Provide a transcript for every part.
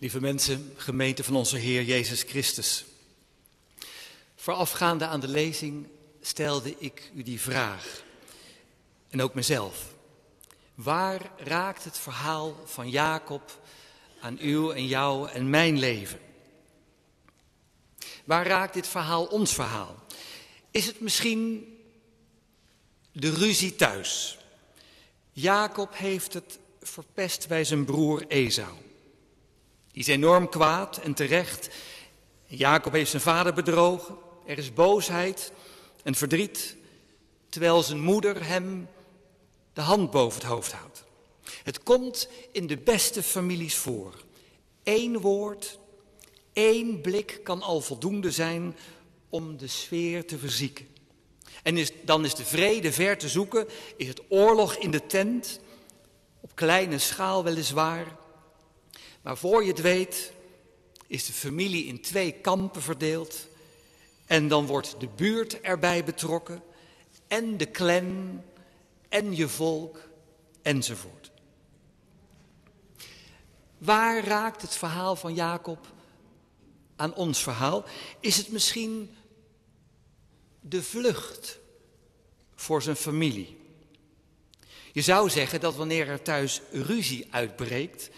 Lieve mensen, gemeente van onze Heer Jezus Christus. Voorafgaande aan de lezing stelde ik u die vraag. En ook mezelf. Waar raakt het verhaal van Jacob aan uw en jouw en mijn leven? Waar raakt dit verhaal ons verhaal? Is het misschien de ruzie thuis? Jacob heeft het verpest bij zijn broer Esau. Die is enorm kwaad en terecht. Jacob heeft zijn vader bedrogen. Er is boosheid en verdriet, terwijl zijn moeder hem de hand boven het hoofd houdt. Het komt in de beste families voor. Eén woord, één blik kan al voldoende zijn om de sfeer te verzieken. En is, dan is de vrede ver te zoeken, is het oorlog in de tent, op kleine schaal weliswaar. Maar voor je het weet, is de familie in twee kampen verdeeld. En dan wordt de buurt erbij betrokken, en de clan, en je volk, enzovoort. Waar raakt het verhaal van Jacob aan ons verhaal? Is het misschien de vlucht voor zijn familie? Je zou zeggen dat wanneer er thuis ruzie uitbreekt,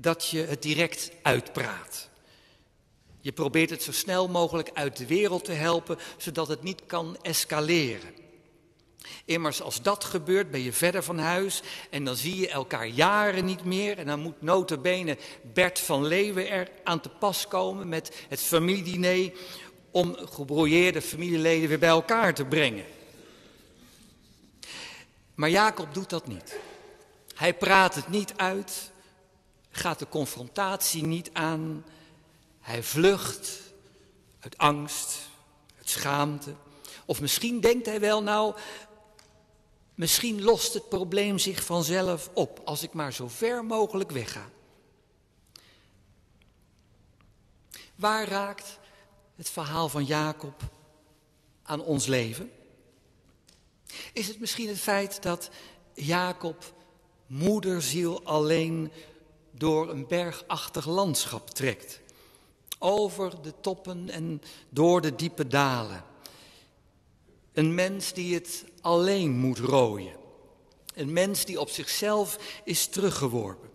dat je het direct uitpraat. Je probeert het zo snel mogelijk uit de wereld te helpen, zodat het niet kan escaleren. Immers, als dat gebeurt, ben je verder van huis en dan zie je elkaar jaren niet meer. En dan moet notabene Bert van Leeuwen er aan te pas komen met het familiediner om gebrouilleerde familieleden weer bij elkaar te brengen. Maar Jacob doet dat niet. Hij praat het niet uit, gaat de confrontatie niet aan. Hij vlucht uit angst, uit schaamte. Of misschien denkt hij wel, nou, misschien lost het probleem zich vanzelf op als ik maar zo ver mogelijk wegga. Waar raakt het verhaal van Jacob aan ons leven? Is het misschien het feit dat Jacob moederziel alleen door een bergachtig landschap trekt? Over de toppen en door de diepe dalen. Een mens die het alleen moet rooien. Een mens die op zichzelf is teruggeworpen.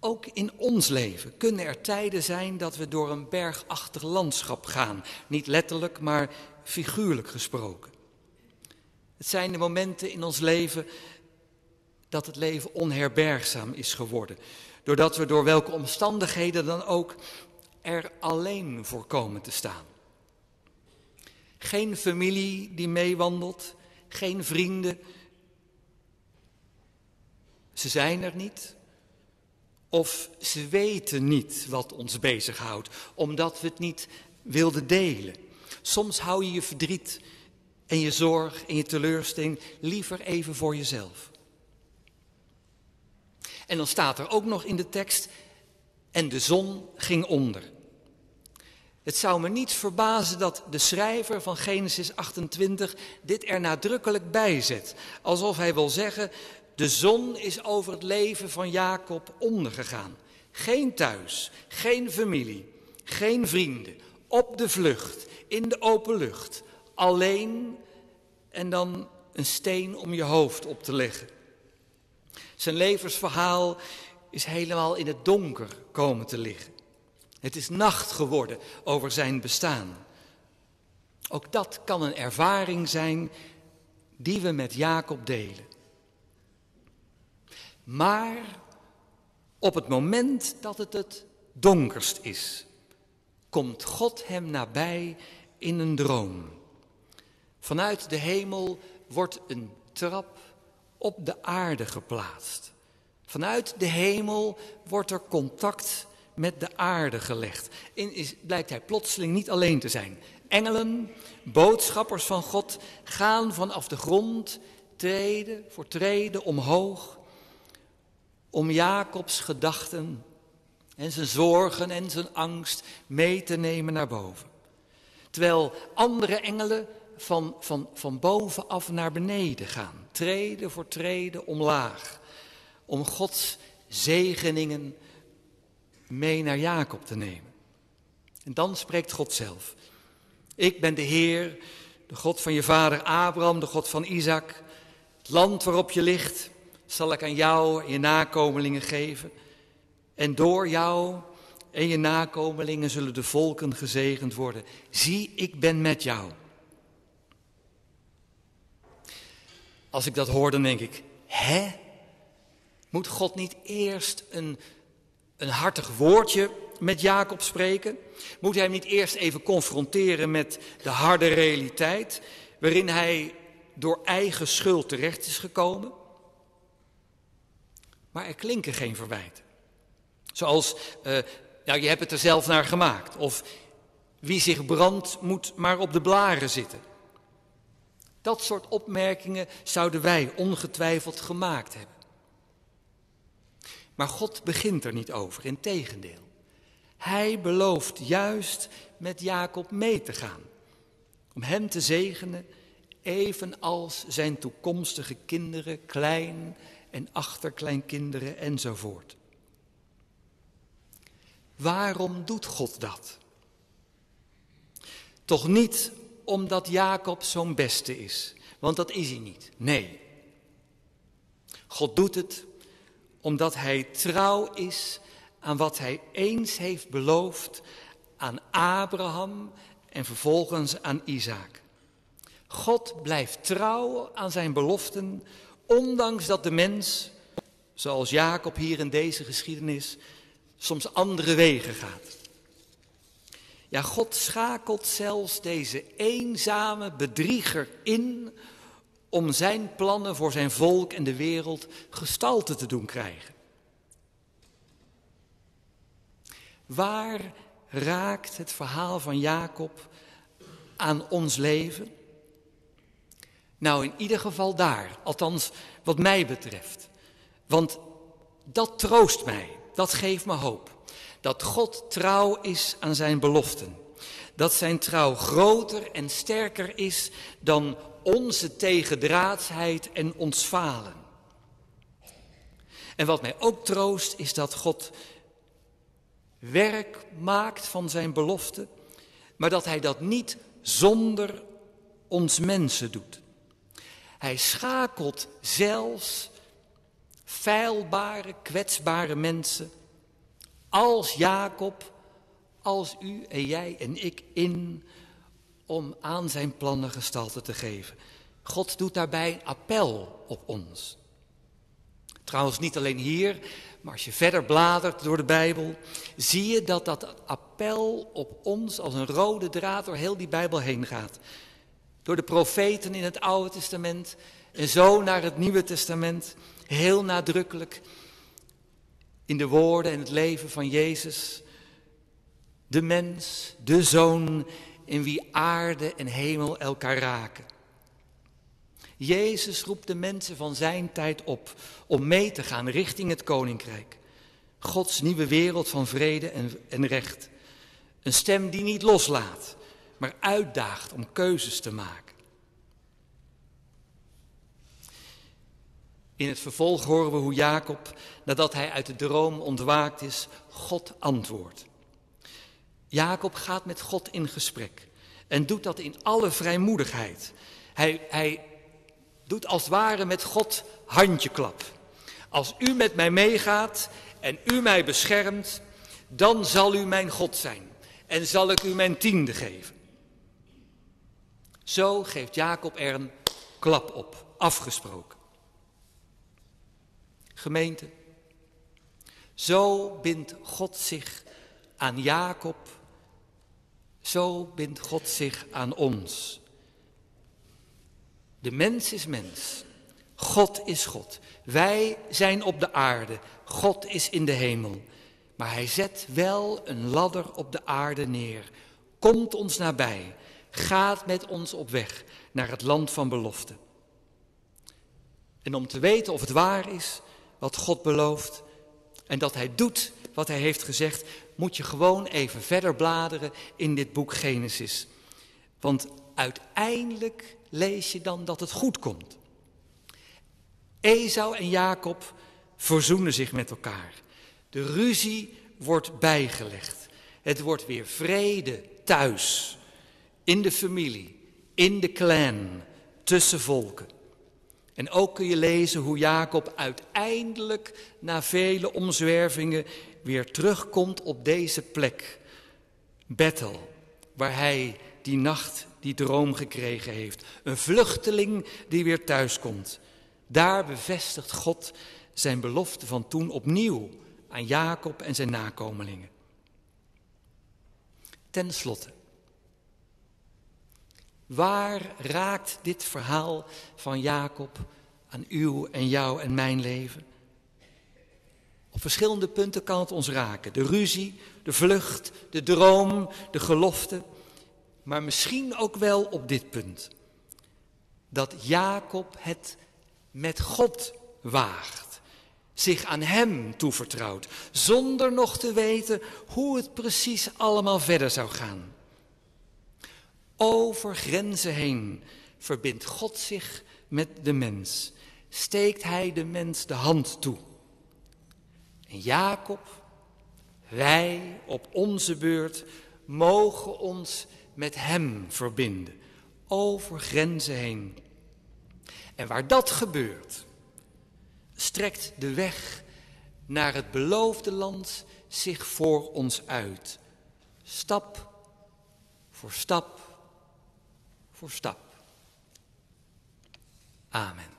Ook in ons leven kunnen er tijden zijn dat we door een bergachtig landschap gaan. Niet letterlijk, maar figuurlijk gesproken. Het zijn de momenten in ons leven dat het leven onherbergzaam is geworden. Doordat we door welke omstandigheden dan ook er alleen voor komen te staan. Geen familie die meewandelt, geen vrienden. Ze zijn er niet. Of ze weten niet wat ons bezighoudt, omdat we het niet wilden delen. Soms hou je je verdriet en je zorg en je teleurstelling liever even voor jezelf. En dan staat er ook nog in de tekst, en de zon ging onder. Het zou me niet verbazen dat de schrijver van Genesis 28 dit er nadrukkelijk bij zet. Alsof hij wil zeggen, de zon is over het leven van Jacob ondergegaan. Geen thuis, geen familie, geen vrienden, op de vlucht, in de open lucht, alleen en dan een steen om je hoofd op te leggen. Zijn levensverhaal is helemaal in het donker komen te liggen. Het is nacht geworden over zijn bestaan. Ook dat kan een ervaring zijn die we met Jacob delen. Maar op het moment dat het het donkerst is, komt God hem nabij in een droom. Vanuit de hemel wordt een trap op de aarde geplaatst. Vanuit de hemel wordt er contact met de aarde gelegd. Is, blijkt hij plotseling niet alleen te zijn. Engelen, boodschappers van God, gaan vanaf de grond treden voor treden omhoog om Jacobs gedachten en zijn zorgen en zijn angst mee te nemen naar boven. Terwijl andere engelen van, van, van bovenaf naar beneden gaan, treden voor treden omlaag, om Gods zegeningen mee naar Jacob te nemen. En dan spreekt God zelf. Ik ben de Heer, de God van je vader Abraham, de God van Isaac. Het land waarop je ligt zal ik aan jou en je nakomelingen geven. En door jou en je nakomelingen zullen de volken gezegend worden. Zie, ik ben met jou. Als ik dat hoor, dan denk ik, hè? Moet God niet eerst een, een hartig woordje met Jacob spreken? Moet hij hem niet eerst even confronteren met de harde realiteit waarin hij door eigen schuld terecht is gekomen? Maar er klinken geen verwijten. Zoals, nou je hebt het er zelf naar gemaakt. Of wie zich brandt moet maar op de blaren zitten. Dat soort opmerkingen zouden wij ongetwijfeld gemaakt hebben. Maar God begint er niet over, in tegendeel. Hij belooft juist met Jacob mee te gaan. Om hem te zegenen, evenals zijn toekomstige kinderen, klein en achterkleinkinderen enzovoort. Waarom doet God dat? Toch niet omdat Jacob zo'n beste is, want dat is hij niet. Nee. God doet het omdat hij trouw is aan wat hij eens heeft beloofd aan Abraham en vervolgens aan Isaac. God blijft trouw aan zijn beloften, ondanks dat de mens, zoals Jacob hier in deze geschiedenis, soms andere wegen gaat. Ja, God schakelt zelfs deze eenzame bedrieger in om zijn plannen voor zijn volk en de wereld gestalte te doen krijgen. Waar raakt het verhaal van Jacob aan ons leven? Nou, in ieder geval daar, althans wat mij betreft. Want dat troost mij, dat geeft me hoop. Dat God trouw is aan zijn beloften. Dat zijn trouw groter en sterker is dan onze tegendraadsheid en ons falen. En wat mij ook troost is dat God werk maakt van zijn belofte, maar dat hij dat niet zonder ons mensen doet. Hij schakelt zelfs feilbare, kwetsbare mensen als Jacob, als u en jij en ik in om aan zijn plannen gestalte te geven. God doet daarbij een appel op ons. Trouwens, niet alleen hier, maar als je verder bladert door de Bijbel, zie je dat dat appel op ons als een rode draad door heel die Bijbel heen gaat. Door de profeten in het Oude Testament en zo naar het Nieuwe Testament, heel nadrukkelijk in de woorden en het leven van Jezus, de mens, de zoon in wie aarde en hemel elkaar raken. Jezus roept de mensen van zijn tijd op om mee te gaan richting het koninkrijk. Gods nieuwe wereld van vrede en, en recht. Een stem die niet loslaat, maar uitdaagt om keuzes te maken. In het vervolg horen we hoe Jacob, nadat hij uit de droom ontwaakt is, God antwoordt. Jacob gaat met God in gesprek en doet dat in alle vrijmoedigheid. Hij, hij doet als het ware met God handjeklap. Als u met mij meegaat en u mij beschermt, dan zal u mijn God zijn en zal ik u mijn tiende geven. Zo geeft Jacob er een klap op, afgesproken. Gemeente, zo bindt God zich aan Jacob, zo bindt God zich aan ons. De mens is mens, God is God. Wij zijn op de aarde, God is in de hemel. Maar hij zet wel een ladder op de aarde neer, komt ons nabij, gaat met ons op weg naar het land van belofte. En om te weten of het waar is, wat God belooft en dat hij doet wat hij heeft gezegd, moet je gewoon even verder bladeren in dit boek Genesis. Want uiteindelijk lees je dan dat het goed komt. Esau en Jacob verzoenen zich met elkaar. De ruzie wordt bijgelegd. Het wordt weer vrede thuis, in de familie, in de clan, tussen volken. En ook kun je lezen hoe Jacob uiteindelijk na vele omzwervingen weer terugkomt op deze plek. Bethel, waar hij die nacht die droom gekregen heeft. Een vluchteling die weer thuiskomt. Daar bevestigt God zijn belofte van toen opnieuw aan Jacob en zijn nakomelingen. Ten slotte, waar raakt dit verhaal van Jacob aan uw en jou en mijn leven? Op verschillende punten kan het ons raken. De ruzie, de vlucht, de droom, de gelofte. Maar misschien ook wel op dit punt. Dat Jacob het met God waagt. Zich aan Hem toevertrouwt. Zonder nog te weten hoe het precies allemaal verder zou gaan. Over grenzen heen verbindt God zich met de mens. Steekt Hij de mens de hand toe. En Jacob, wij op onze beurt, mogen ons met Hem verbinden, over grenzen heen. En waar dat gebeurt, strekt de weg naar het beloofde land zich voor ons uit. Stap voor stap voor stap. Amen.